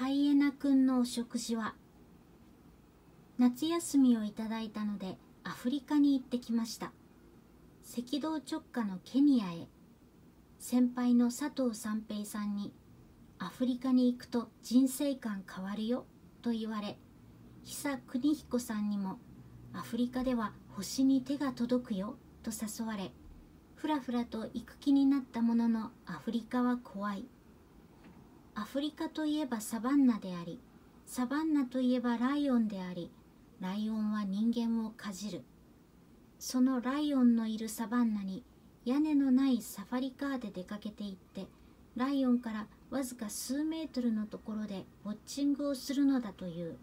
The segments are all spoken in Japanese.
ハイエナくんのお食事は？夏休みをいただいたのでアフリカに行ってきました。赤道直下のケニアへ。先輩の佐藤三平さんにアフリカに行くと人生観変わるよと言われ久邦彦さんにもアフリカでは星に手が届くよと誘われふらふらと行く気になったもののアフリカは怖い。アフリカといえばサバンナでありサバンナといえばライオンでありライオンは人間をかじる。そのライオンのいるサバンナに屋根のないサファリカーで出かけていってライオンからわずか数メートルのところでウォッチングをするのだという。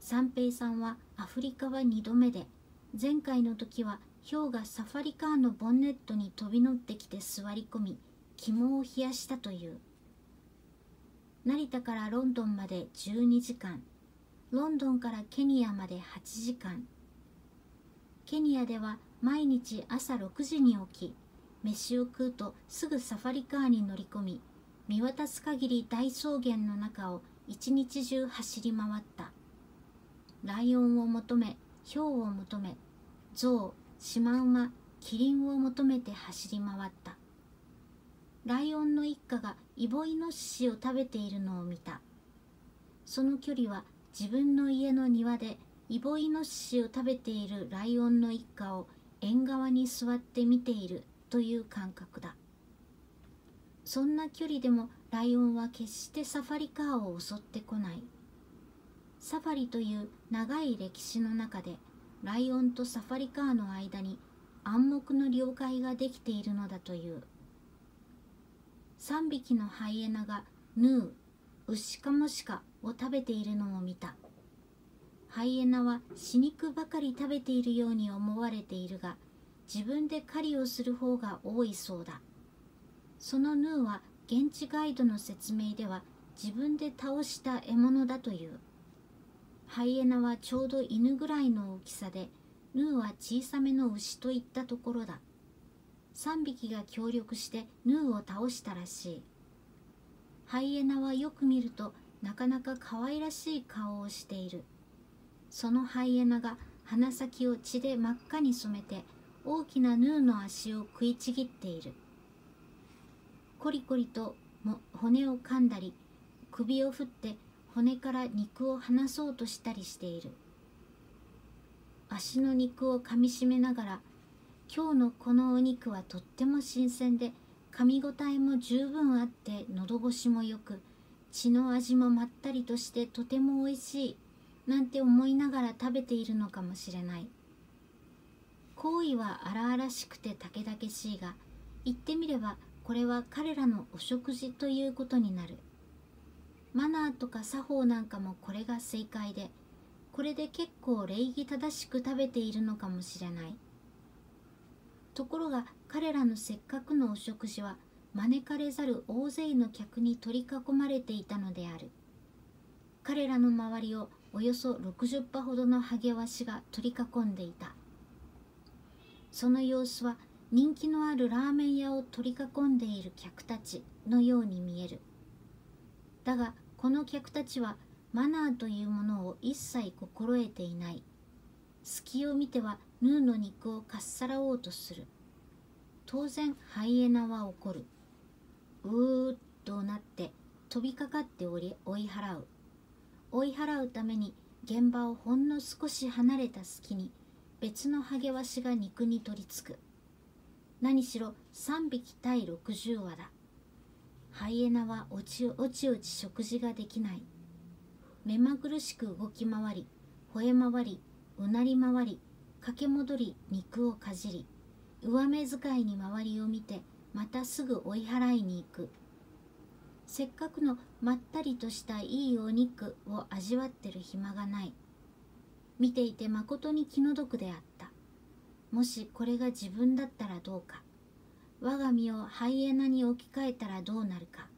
三平さんはアフリカは2度目で前回の時はヒョウがサファリカーのボンネットに飛び乗ってきて座り込み肝を冷やしたという。成田からロンドンまで12時間。ロンドンからケニアまで8時間。ケニアでは毎日朝6時に起き飯を食うとすぐサファリカーに乗り込み見渡す限り大草原の中を一日中走り回った。ライオンを求めヒョウを求めゾウシマウマキリンを求めて走り回った。ライオンの一家がイボイノシシを食べているのを見た。その距離は自分の家の庭でイボイノシシを食べているライオンの一家を縁側に座って見ているという感覚だ。そんな距離でもライオンは決してサファリカーを襲ってこない。サファリという長い歴史の中でライオンとサファリカーの間に暗黙の了解ができているのだという。3匹のハイエナがヌーウシカモシカを食べているのを見た。ハイエナは死肉ばかり食べているように思われているが自分で狩りをする方が多いそうだ。そのヌーは現地ガイドの説明では自分で倒した獲物だという。ハイエナはちょうど犬ぐらいの大きさでヌーは小さめの牛といったところだ。3匹が協力してヌーを倒したらしい。ハイエナはよく見るとなかなか可愛らしい顔をしている。そのハイエナが鼻先を血で真っ赤に染めて大きなヌーの足を食いちぎっている。コリコリとも骨を噛んだり首を振って骨から肉を離そうとしたりしている。足の肉をかみしめながら今日のこのお肉はとっても新鮮で噛み応えも十分あって喉越しもよく血の味もまったりとしてとてもおいしいなんて思いながら食べているのかもしれない。行為は荒々しくてたけしいが言ってみればこれは彼らのお食事ということになる。マナーとか作法なんかもこれが正解でこれで結構礼儀正しく食べているのかもしれない。ところが彼らのせっかくのお食事は招かれざる大勢の客に取り囲まれていたのである。彼らの周りをおよそ60羽ほどのハゲワシが取り囲んでいた。その様子は人気のあるラーメン屋を取り囲んでいる客たちのように見える。だがこの客たちはマナーというものを一切心得ていない。隙を見てはヌーの肉をかっさらおうとする。当然ハイエナは怒る。うーっとなって飛びかかっており追い払う。追い払うために現場をほんの少し離れた隙に別のハゲワシが肉に取りつく。何しろ3匹対60羽だ。ハイエナはおちおちおち食事ができない。目まぐるしく動き回り吠え回りうなり回り駆け戻り肉をかじり上目遣いに周りを見てまたすぐ追い払いに行く。せっかくのまったりとしたいいお肉を味わってる暇がない。見ていてまことに気の毒であった。もしこれが自分だったらどうか。我が身をハイエナに置き換えたらどうなるか。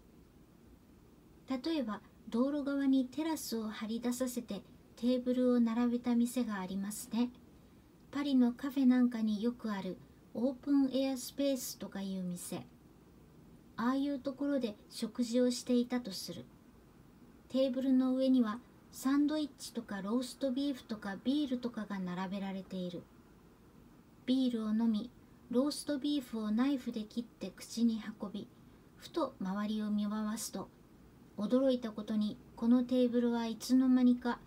例えば道路側にテラスを張り出させてテーブルを並べた店がありますね。パリのカフェなんかによくあるオープンエアスペースとかいう店。ああいうところで食事をしていたとする。テーブルの上にはサンドイッチとかローストビーフとかビールとかが並べられている。ビールを飲みローストビーフをナイフで切って口に運びふと周りを見回すと驚いたことにこのテーブルはいつの間にか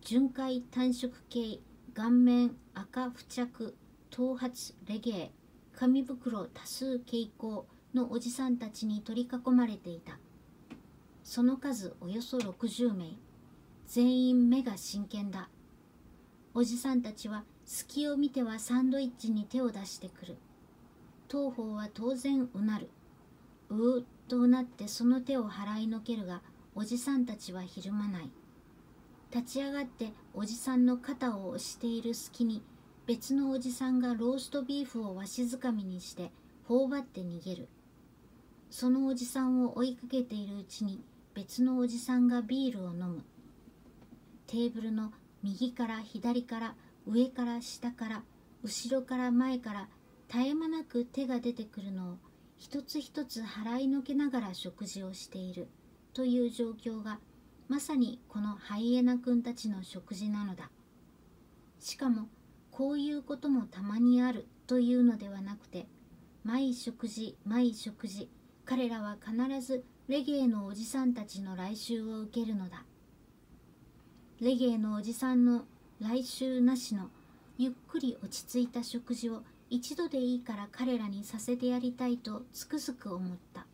巡回単色系顔面赤付着頭髪レゲエ紙袋多数傾向のおじさんたちに取り囲まれていた。その数およそ60名。全員目が真剣だ。おじさんたちは隙を見てはサンドイッチに手を出してくる。当方は当然うなる。うーっとうなってその手を払いのけるがおじさんたちはひるまない。立ち上がっておじさんの肩を押している隙に別のおじさんがローストビーフをわしづかみにして頬張って逃げる。そのおじさんを追いかけているうちに別のおじさんがビールを飲む。テーブルの右から左から上から下から後ろから前から絶え間なく手が出てくるのを一つ一つ払いのけながら食事をしているという状況がまさにこのハイエナくんたちの食事なのだ。しかもこういうこともたまにあるというのではなくて毎食事毎食事彼らは必ずレゲエのおじさんたちの来週を受けるのだ。レゲエのおじさんの来週なしのゆっくり落ち着いた食事を一度でいいから彼らにさせてやりたいとつくづく思った。